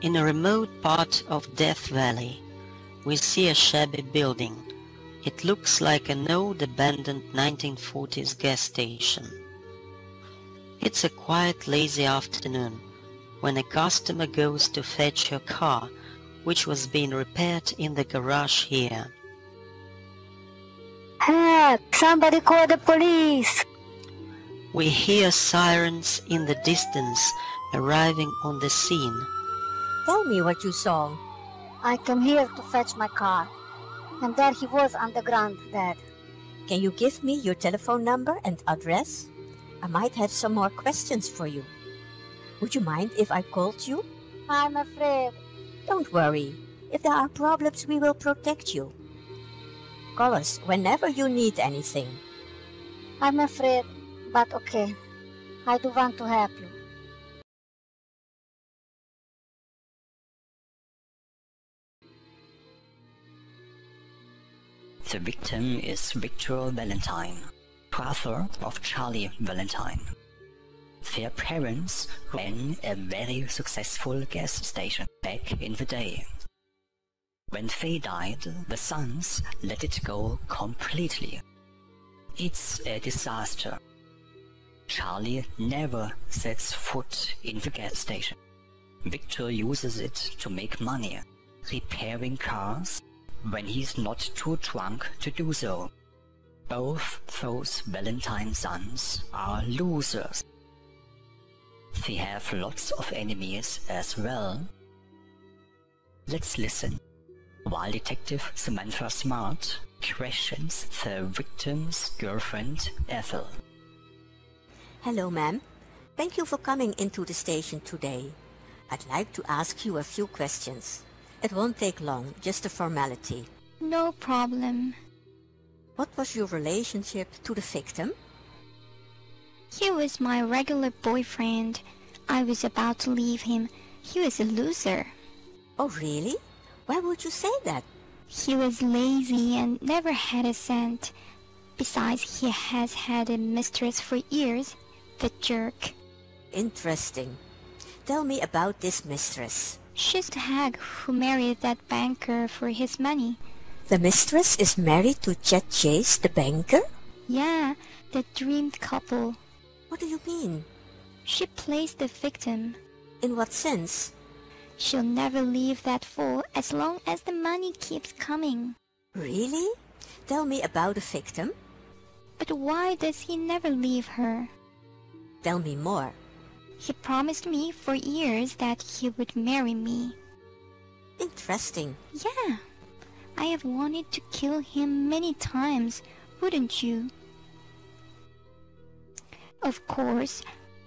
In a remote part of Death Valley, we see a shabby building. It looks like an old abandoned 1940s gas station. It's a quiet lazy afternoon when a customer goes to fetch her car which was being repaired in the garage here. Help! Somebody call the police! We hear sirens in the distance arriving on the scene. Tell me what you saw. I came here to fetch my car. And there he was on the ground, dead. Can you give me your telephone number and address? I might have some more questions for you. Would you mind if I called you? I'm afraid. Don't worry. If there are problems, we will protect you. Call us whenever you need anything. I'm afraid, but okay. I do want to help you. The victim is Victor Valentine, brother of Charlie Valentine. Their parents ran a very successful gas station back in the day. When they died, the sons let it go completely. It's a disaster. Charlie never sets foot in the gas station. Victor uses it to make money, repairing cars when he's not too drunk to do so. Both those Valentine sons are losers. They have lots of enemies as well. Let's listen while Detective Samantha Smart questions the victim's girlfriend Ethel. Hello, ma'am. Thank you for coming into the station today. I'd like to ask you a few questions. It won't take long, just a formality. No problem. What was your relationship to the victim? He was my regular boyfriend. I was about to leave him. He was a loser. Oh, really? Why would you say that? He was lazy and never had a cent. Besides, he has had a mistress for years. The jerk. Interesting. Tell me about this mistress. She's the hag who married that banker for his money. The mistress is married to Chet Chase, the banker? Yeah, the dreamed couple. What do you mean? She plays the victim. In what sense? She'll never leave that fool as long as the money keeps coming. Really? Tell me about the victim. But why does he never leave her? Tell me more. He promised me for years that he would marry me. Interesting. Yeah. I have wanted to kill him many times, wouldn't you? Of course,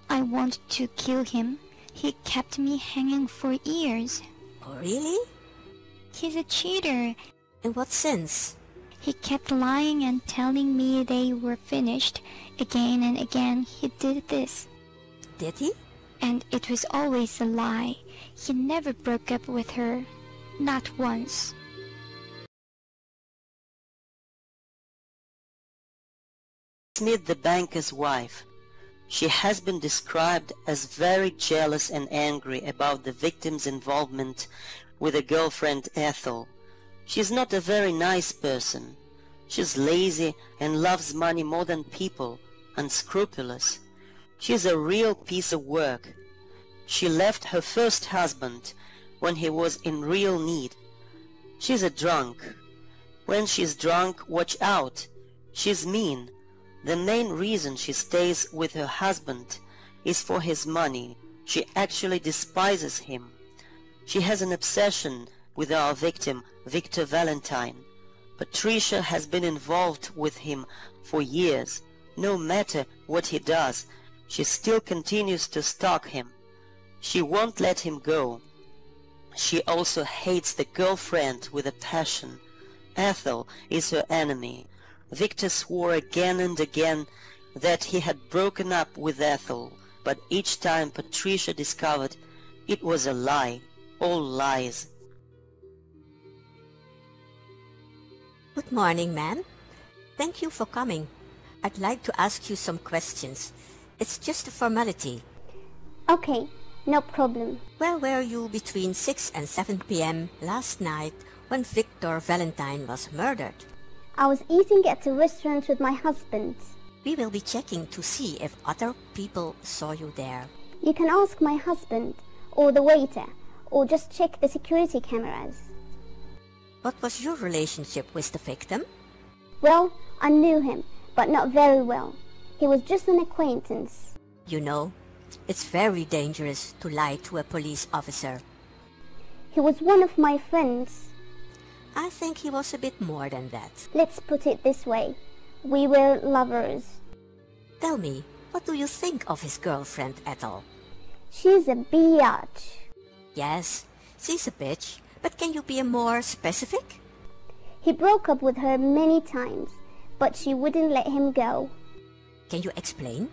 I want to kill him. He kept me hanging for years. Oh, really? He's a cheater. In what sense? He kept lying and telling me they were finished. Again and again he did this. Did he? And it was always a lie. He never broke up with her. Not once. Smith the banker's wife. She has been described as very jealous and angry about the victim's involvement with her girlfriend Ethel. She's not a very nice person. She's lazy and loves money more than people, unscrupulous. She's a real piece of work. She left her first husband when he was in real need. She's a drunk. When she's drunk, watch out. She's mean. The main reason she stays with her husband is for his money. She actually despises him. She has an obsession with our victim, Victor Valentine. Patricia has been involved with him for years. No matter what he does, she still continues to stalk him. She won't let him go. She also hates the girlfriend with a passion. Ethel is her enemy. Victor swore again and again that he had broken up with Ethel, but each time Patricia discovered it was a lie, all lies. Good morning, ma'am. Thank you for coming. I'd like to ask you some questions. It's just a formality. Okay, No problem. Where were you between 6 and 7 p.m. last night when Victor Valentine was murdered? I was eating at a restaurant with my husband. We will be checking to see if other people saw you there. You can ask my husband, or the waiter, or just check the security cameras. What was your relationship with the victim? Well, I knew him, but not very well. He was just an acquaintance. You know, it's very dangerous to lie to a police officer. He was one of my friends. I think he was a bit more than that. Let's put it this way. We were lovers. Tell me, what do you think of his girlfriend Ethel? She's a biatch. Yes, she's a bitch, but can you be more specific? He broke up with her many times, but she wouldn't let him go. Can you explain?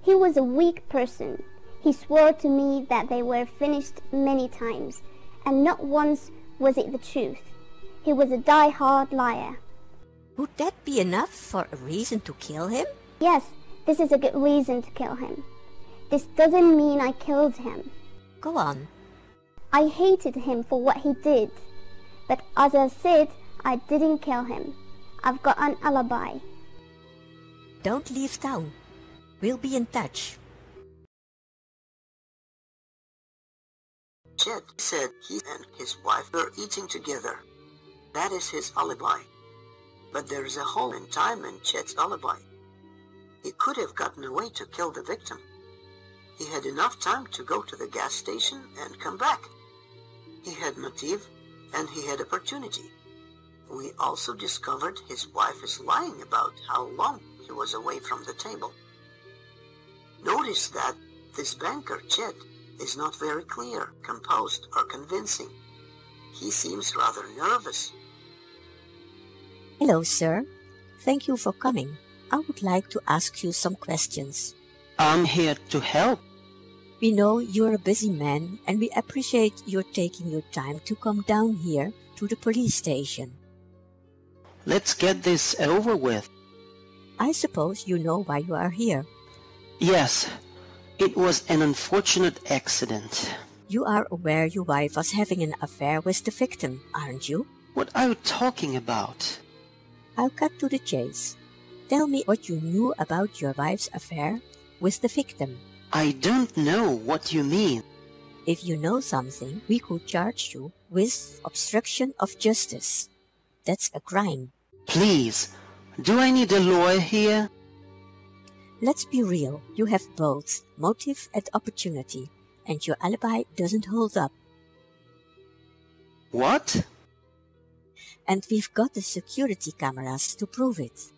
He was a weak person. He swore to me that they were finished many times, and not once was it the truth. He was a die-hard liar. Would that be enough for a reason to kill him? Yes, this is a good reason to kill him. This doesn't mean I killed him. Go on. I hated him for what he did. But as I said, I didn't kill him. I've got an alibi. Don't leave town. We'll be in touch. Chet said he and his wife were eating together. That is his alibi. But there is a hole in time in Chet's alibi. He could have gotten away to kill the victim. He had enough time to go to the gas station and come back. He had motive and he had opportunity. We also discovered his wife is lying about how long he was away from the table. Notice that this banker, Chet, is not very clear, composed, or convincing. He seems rather nervous. Hello, sir. Thank you for coming. I would like to ask you some questions. I'm here to help. We know you're a busy man and we appreciate your taking your time to come down here to the police station. Let's get this over with. I suppose you know why you are here. Yes, it was an unfortunate accident. You are aware your wife was having an affair with the victim, aren't you? What are you talking about? I'll cut to the chase. Tell me what you knew about your wife's affair with the victim. I don't know what you mean. If you know something, we could charge you with obstruction of justice. That's a crime. Please, do I need a lawyer here? Let's be real. You have both motive and opportunity, and your alibi doesn't hold up. What? And we've got the security cameras to prove it.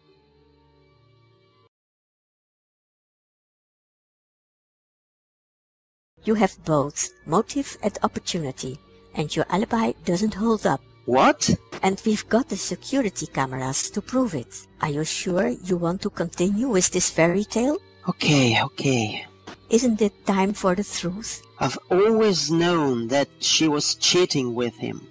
You have both motive and opportunity, and your alibi doesn't hold up. What? And we've got the security cameras to prove it. Are you sure you want to continue with this fairy tale? Okay, okay. Isn't it time for the truth? I've always known that she was cheating with him.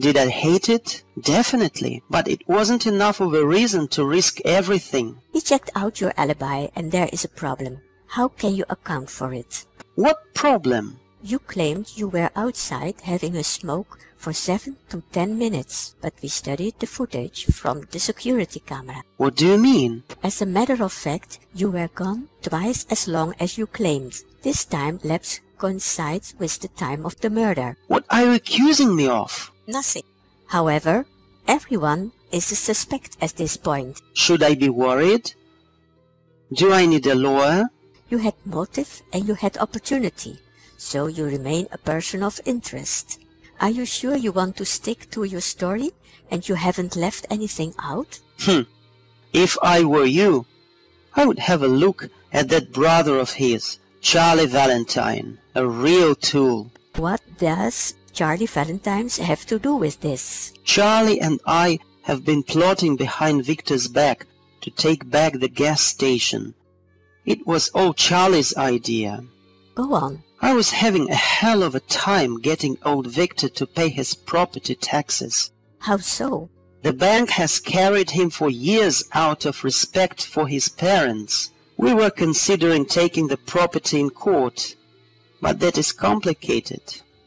Did I hate it? Definitely, but it wasn't enough of a reason to risk everything. We checked out your alibi and there is a problem. How can you account for it? What problem? You claimed you were outside having a smoke for 7 to 10 minutes, but we studied the footage from the security camera. What do you mean? As a matter of fact, you were gone twice as long as you claimed. This time lapse coincides with the time of the murder. What are you accusing me of? Nothing. However, everyone is a suspect at this point. Should I be worried? Do I need a lawyer? You had motive and you had opportunity, so you remain a person of interest. Are you sure you want to stick to your story and you haven't left anything out? Hmm. If I were you, I would have a look at that brother of his, Charlie Valentine, a real tool. What does Charlie Valentines have to do with this? Charlie and I have been plotting behind Victor's back to take back the gas station. It was all Charlie's idea. Go on. I was having a hell of a time getting old Victor to pay his property taxes. How so? The bank has carried him for years out of respect for his parents. We were considering taking the property in court. But that is complicated.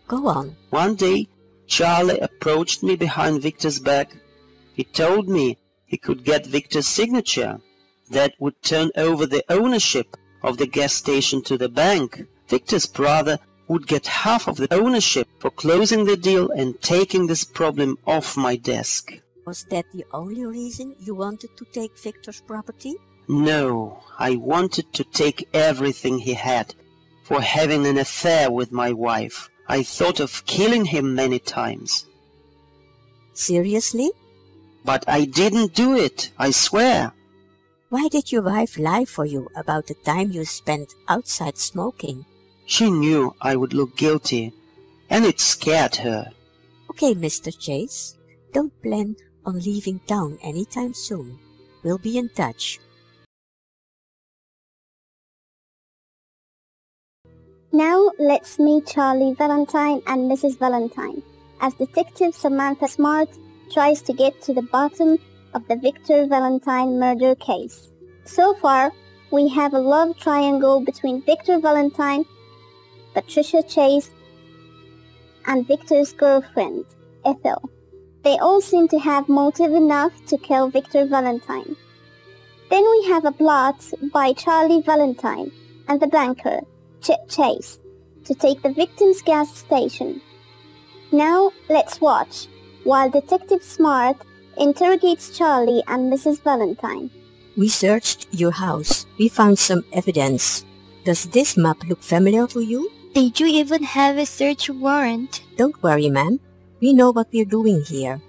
Go on. One day, Charlie approached me behind Victor's back. He told me he could get Victor's signature. That would turn over the ownership of the gas station to the bank. Victor's brother would get half of the ownership for closing the deal and taking this problem off my desk. Was that the only reason you wanted to take Victor's property? No, I wanted to take everything he had for having an affair with my wife. I thought of killing him many times. Seriously? But I didn't do it, I swear. Why did your wife lie for you about the time you spent outside smoking? She knew I would look guilty, and it scared her. Okay, Mr. Chase, don't plan on leaving town anytime soon. We'll be in touch. Now let's meet Charlie Valentine and Mrs. Valentine as Detective Samantha Smart tries to get to the bottom of the Victor Valentine murder case. So far, we have a love triangle between Victor Valentine, Patricia Chase, and Victor's girlfriend, Ethel. They all seem to have motive enough to kill Victor Valentine. Then we have a plot by Charlie Valentine and the banker, Chet Chase, to take the victim's gas station. Now let's watch while Detective Smart interrogates Charlie and Mrs. Valentine. We searched your house. We found some evidence. Does this map look familiar to you? Did you even have a search warrant? Don't worry, ma'am. We know what we're doing here.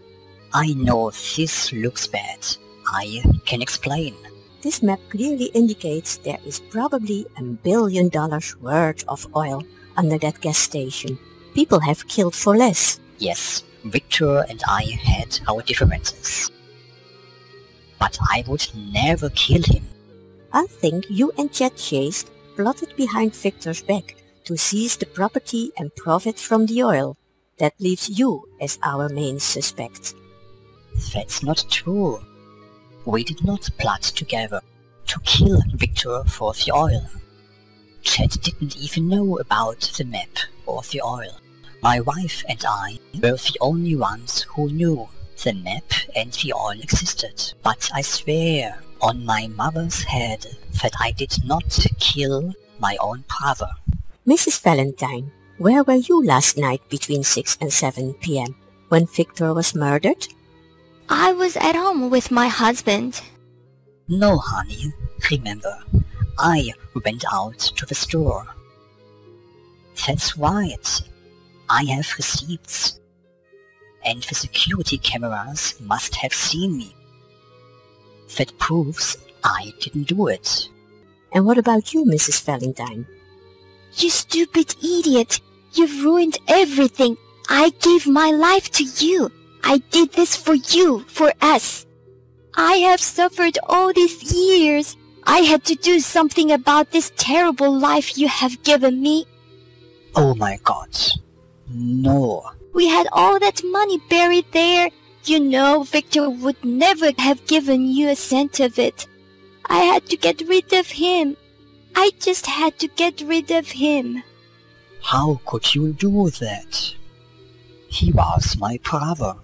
I know this looks bad. I can explain. This map clearly indicates there is probably a billion dollars worth of oil under that gas station. People have killed for less. Yes, Victor and I had our differences. But I would never kill him. I think you and Chet Chase plotted behind Victor's back to seize the property and profit from the oil. That leaves you as our main suspect. That's not true. We did not plot together to kill Victor for the oil. Chet didn't even know about the map or the oil. My wife and I were the only ones who knew the map and the oil existed. But I swear on my mother's head that I did not kill my own brother. Mrs. Valentine, where were you last night between 6 and 7 p.m. when Victor was murdered? I was at home with my husband. No, honey. Remember, I went out to the store. That's right. I have receipts. And the security cameras must have seen me. That proves I didn't do it. And what about you, Mrs. Valentine? You stupid idiot! You've ruined everything. I gave my life to you. I did this for you, for us. I have suffered all these years. I had to do something about this terrible life you have given me. Oh my god. No. We had all that money buried there. You know Victor would never have given you a cent of it. I had to get rid of him. I just had to get rid of him. How could you do that? He was my brother.